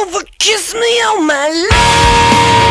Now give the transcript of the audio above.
over, kiss me on my life.